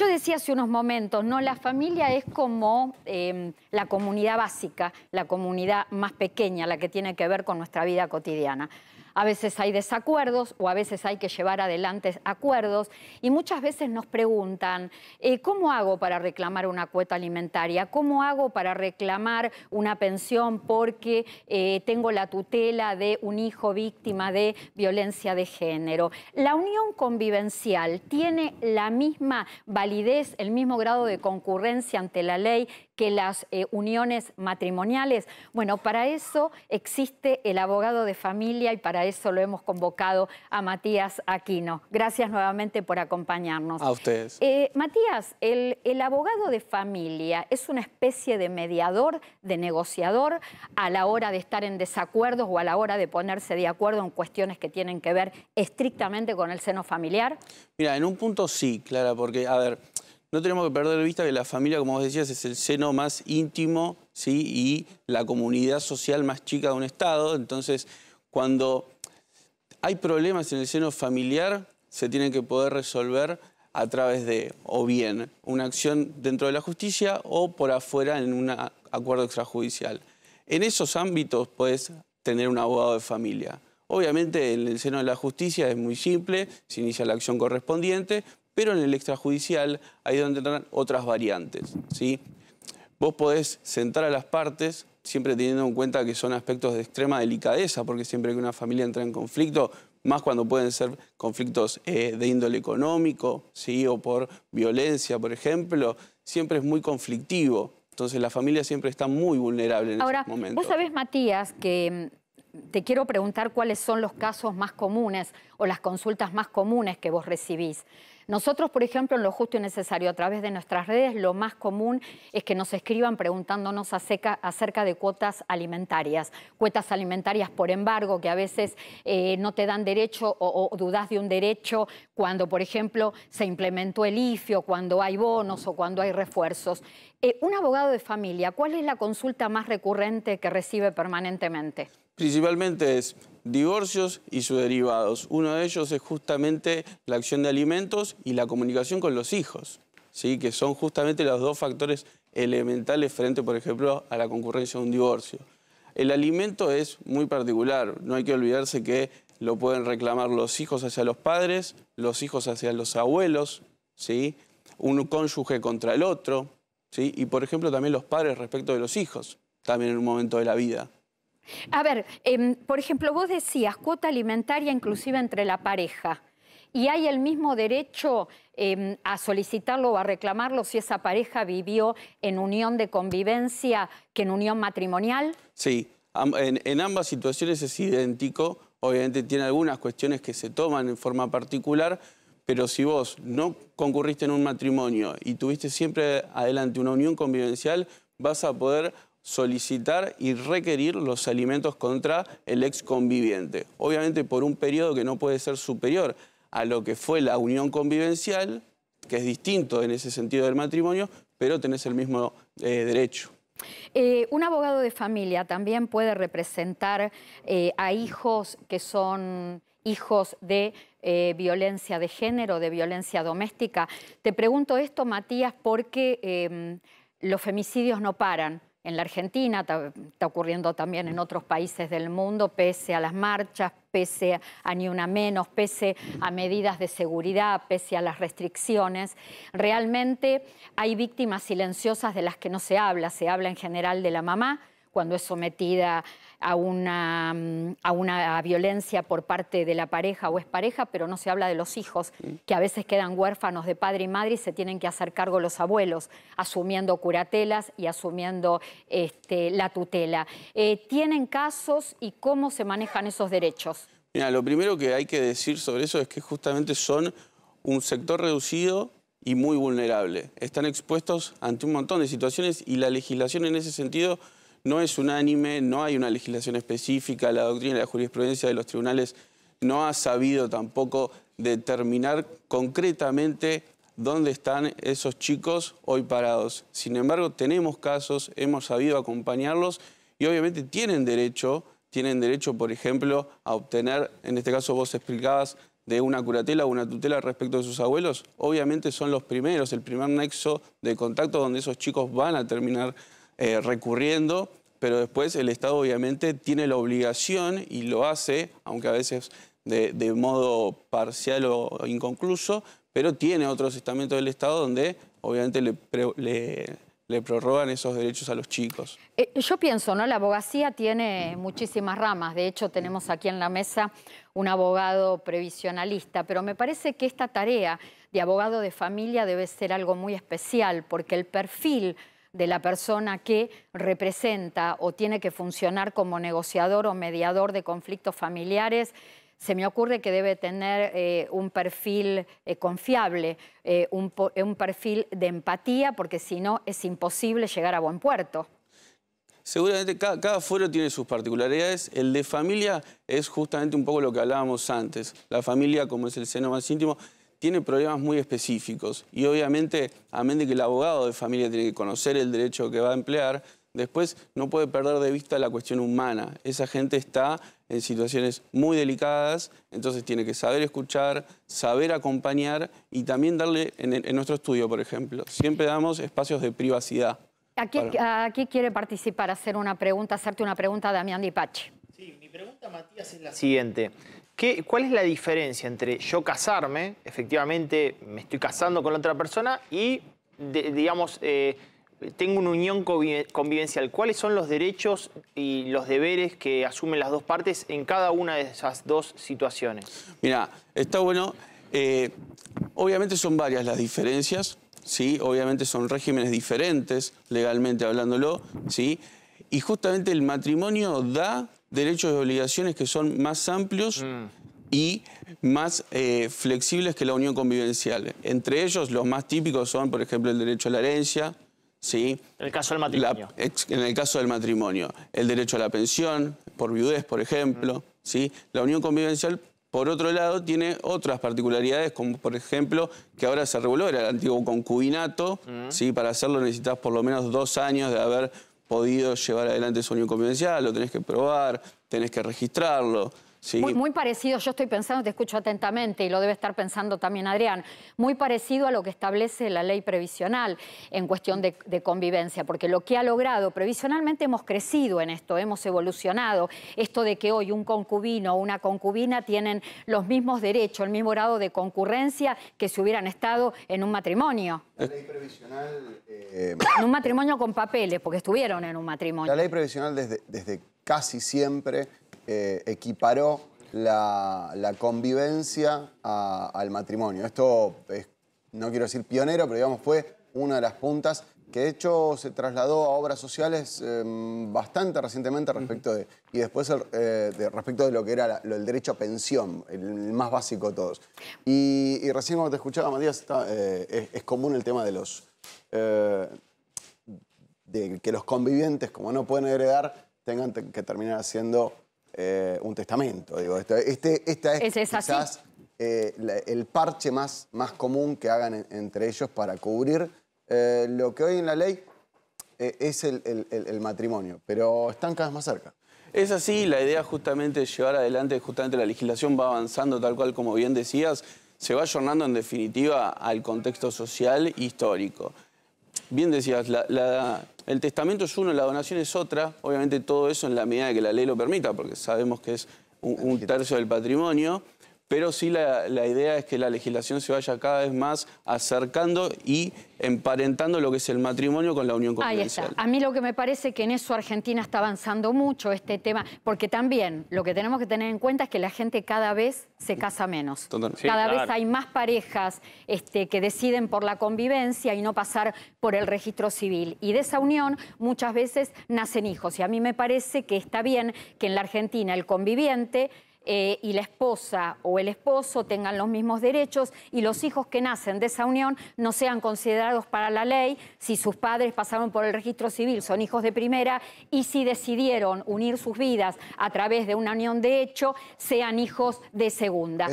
Yo decía hace unos momentos, ¿no? La familia es como em, la comunidad básica, la comunidad más pequeña, la que tiene que ver con nuestra vida cotidiana. A veces hay desacuerdos o a veces hay que llevar adelante acuerdos y muchas veces nos preguntan, eh, ¿cómo hago para reclamar una cuota alimentaria? ¿Cómo hago para reclamar una pensión porque eh, tengo la tutela de un hijo víctima de violencia de género? La unión convivencial tiene la misma validez, el mismo grado de concurrencia ante la ley que las eh, uniones matrimoniales. Bueno, para eso existe el abogado de familia y para eso lo hemos convocado a Matías Aquino. Gracias nuevamente por acompañarnos. A ustedes. Eh, Matías, el, el abogado de familia es una especie de mediador, de negociador a la hora de estar en desacuerdos o a la hora de ponerse de acuerdo en cuestiones que tienen que ver estrictamente con el seno familiar? Mira, en un punto sí, Clara, porque, a ver, no tenemos que perder de vista que la familia, como vos decías, es el seno más íntimo ¿sí? y la comunidad social más chica de un Estado. Entonces, cuando hay problemas en el seno familiar, se tienen que poder resolver a través de, o bien, una acción dentro de la justicia o por afuera en un acuerdo extrajudicial. En esos ámbitos puedes tener un abogado de familia. Obviamente en el seno de la justicia es muy simple, se inicia la acción correspondiente, pero en el extrajudicial es donde entran otras variantes. ¿sí? Vos podés sentar a las partes, siempre teniendo en cuenta que son aspectos de extrema delicadeza, porque siempre que una familia entra en conflicto, más cuando pueden ser conflictos eh, de índole económico, ¿sí? o por violencia, por ejemplo, siempre es muy conflictivo. Entonces la familia siempre está muy vulnerable en Ahora, esos momentos. Vos sabés, Matías, que mm, te quiero preguntar cuáles son los casos más comunes o las consultas más comunes que vos recibís. Nosotros, por ejemplo, en lo justo y necesario, a través de nuestras redes, lo más común es que nos escriban preguntándonos acerca de cuotas alimentarias, cuotas alimentarias por embargo, que a veces eh, no te dan derecho o, dudas de un derecho cuando, por ejemplo, se implementó el IFIO, cuando hay bonos o cuando hay refuerzos. Eh, un abogado de familia, ¿cuál es la consulta más recurrente que recibe permanentemente? Principalmente es divorcios y sus derivados. Uno de ellos es justamente la acción de alimentos y la comunicación con los hijos, ¿sí? que son justamente los dos factores elementales frente, por ejemplo, a la concurrencia de un divorcio. El alimento es muy particular, no hay que olvidarse que lo pueden reclamar los hijos hacia los padres, los hijos hacia los abuelos, ¿sí? un cónyuge contra el otro, ¿sí? y por ejemplo también los padres respecto de los hijos, también en un momento de la vida. A ver, em, por ejemplo, vos decías cuota alimentaria inclusive entre la pareja. ¿Y hay el mismo derecho em, a solicitarlo o a reclamarlo si esa pareja vivió en unión de convivencia que en unión matrimonial? Sí, en, ambas situaciones es idéntico. Obviamente tiene algunas cuestiones que se toman en forma particular, pero si vos no concurriste en un matrimonio y tuviste siempre adelante una unión convivencial, vas a poder solicitar y requerir los alimentos contra el ex conviviente. Obviamente por un periodo que no puede ser superior a lo que fue la unión convivencial, que es distinto en ese sentido del matrimonio, pero tenés el mismo eh, derecho. Eh, un abogado de familia también puede representar eh, a hijos que son hijos de violencia de género, de violencia doméstica. Te pregunto esto, Matías, porque em, los femicidios no paran en la Argentina, está, ocurriendo también en otros países del mundo, pese a las marchas, pese a ni una menos, pese a medidas de seguridad, pese a las restricciones. Realmente hay víctimas silenciosas de las que no se habla, se habla en general de la mamá, cuando es sometida a una, mm, a una violencia por parte de la pareja o es pareja, pero no se habla de los hijos, que a veces quedan huérfanos de padre y madre y se tienen que hacer cargo los abuelos, asumiendo curatelas y asumiendo este, la tutela. Eh, ¿Tienen casos y cómo se manejan esos derechos? Mira, lo primero que hay que decir sobre eso es que justamente son un sector reducido y muy vulnerable. Están expuestos ante un montón de situaciones y la legislación en ese sentido no es unánime, no hay una legislación específica, la doctrina y la jurisprudencia de los tribunales no ha sabido tampoco determinar concretamente dónde están esos chicos hoy parados. Sin embargo, tenemos casos, hemos sabido acompañarlos y obviamente tienen derecho, tienen derecho, por ejemplo, a obtener, en este caso vos explicabas, de una curatela o una tutela respecto de sus abuelos, obviamente son los primeros, el primer nexo de contacto donde esos chicos van a terminar eh, recurriendo, pero después el Estado obviamente tiene la obligación y lo hace, aunque a veces de, modo parcial o inconcluso, pero tiene otros estamentos del Estado donde obviamente le, prorrogan esos derechos a los chicos. Eh, yo pienso, ¿no? La abogacía tiene muchísimas ramas. De hecho, tenemos aquí en la mesa un abogado previsionalista, pero me parece que esta tarea de abogado de familia debe ser algo muy especial, porque el perfil de la persona que representa o tiene que funcionar como negociador o mediador de conflictos familiares se me ocurre que debe tener eh, un perfil eh, confiable, eh, un, perfil de empatía, porque si no es imposible llegar a buen puerto. Seguramente cada, cada, fuero tiene sus particularidades. El de familia es justamente un poco lo que hablábamos antes. La familia, como es el seno más íntimo, tiene problemas muy específicos. Y obviamente, a menos de que el abogado de familia tiene que conocer el derecho que va a emplear, después no puede perder de vista la cuestión humana. Esa gente está en situaciones muy delicadas, entonces tiene que saber escuchar, saber acompañar y también darle, en, nuestro estudio, por ejemplo, siempre damos espacios de privacidad. Aquí, quiere participar, hacer una pregunta, hacerte una pregunta Damián Dipache. Sí, mi pregunta, Matías, es la siguiente. ¿Qué, ¿Cuál es la diferencia entre yo casarme, efectivamente me estoy casando con otra persona, y, digamos, eh, tengo una unión convivencial. ¿Cuáles son los derechos y los deberes que asumen las dos partes en cada una de esas dos situaciones? Mira, está bueno. Eh, obviamente son varias las diferencias, ¿sí? Obviamente son regímenes diferentes, legalmente hablándolo, ¿sí? Y justamente el matrimonio da derechos y obligaciones que son más amplios mm. y más eh, flexibles que la unión convivencial. Entre ellos, los más típicos son, por ejemplo, el derecho a la herencia, ¿sí? En el caso del matrimonio. en el caso del matrimonio. El derecho a la pensión, por viudez, por ejemplo. ¿sí? La unión convivencial, por otro lado, tiene otras particularidades, como por ejemplo, que ahora se reguló, era el antiguo concubinato. ¿sí? Para hacerlo necesitas por lo menos dos años de haber podido llevar adelante esa unión convivencial, lo tenés que probar, tenés que registrarlo. Muy, parecido, yo estoy pensando, te escucho atentamente y lo debe estar pensando también Adrián, muy parecido a lo que establece la ley previsional en cuestión de, convivencia, porque lo que ha logrado, previsionalmente hemos crecido en esto, hemos evolucionado, esto de que hoy un concubino o una concubina tienen los mismos derechos, el mismo grado de concurrencia que si hubieran estado en un matrimonio. La ley previsional... Eh, en un matrimonio con papeles, porque estuvieron en un matrimonio. La ley previsional desde, desde casi siempre eh, equiparó la, convivencia al matrimonio. Esto no quiero decir pionero, pero digamos fue una de las puntas que de hecho se trasladó a obras sociales em, bastante recientemente respecto de, y después eh, respecto de lo que era el derecho a pensión, el, más básico de todos. Y, recién como te escuchaba, Matías, eh, es, común el tema de los, de que los convivientes, como no pueden heredar, tengan que terminar haciendo eh, un testamento. Digo, este, este esta es, quizás eh, el parche más, más común que hagan entre ellos para cubrir eh, lo que hoy en la ley es el, matrimonio, pero están cada vez más cerca. Es así, la idea justamente es llevar adelante, justamente la legislación va avanzando tal cual como bien decías, se va ayornando en definitiva al contexto social histórico. Bien decías, el testamento es uno, la donación es otra. Obviamente todo eso en la medida de que la ley lo permita, porque sabemos que es un tercio del patrimonio pero sí la, idea es que la legislación se vaya cada vez más acercando y emparentando lo que es el matrimonio con la unión convivencial. Ahí está. A mí lo que me parece que en eso Argentina está avanzando mucho este tema, porque también lo que tenemos que tener en cuenta es que la gente cada vez se casa menos. cada vez hay más parejas este, que deciden por la convivencia y no pasar por el registro civil. Y de esa unión muchas veces nacen hijos. Y a mí me parece que está bien que en la Argentina el conviviente eh, y la esposa o el esposo tengan los mismos derechos y los hijos que nacen de esa unión no sean considerados para la ley si sus padres pasaron por el registro civil, son hijos de primera y si decidieron unir sus vidas a través de una unión de hecho, sean hijos de segunda.